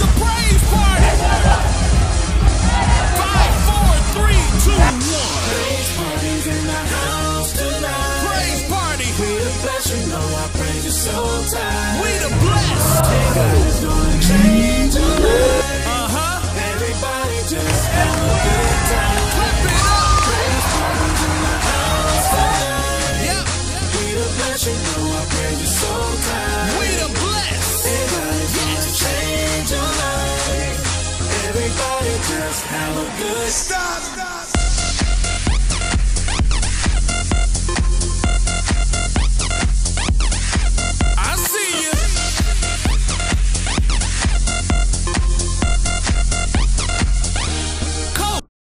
It's a praise party. Five, four, three, two, one. Praise parties in the house tonight. Praise party. We you know our praise is so tight. Everybody just have a good Stop.